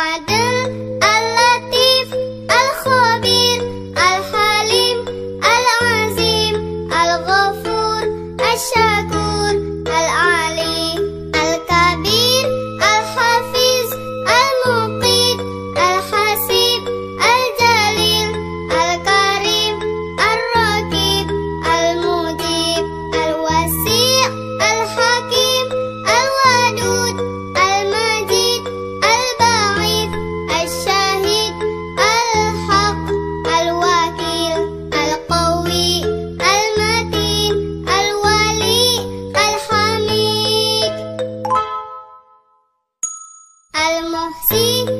Agora Thank you.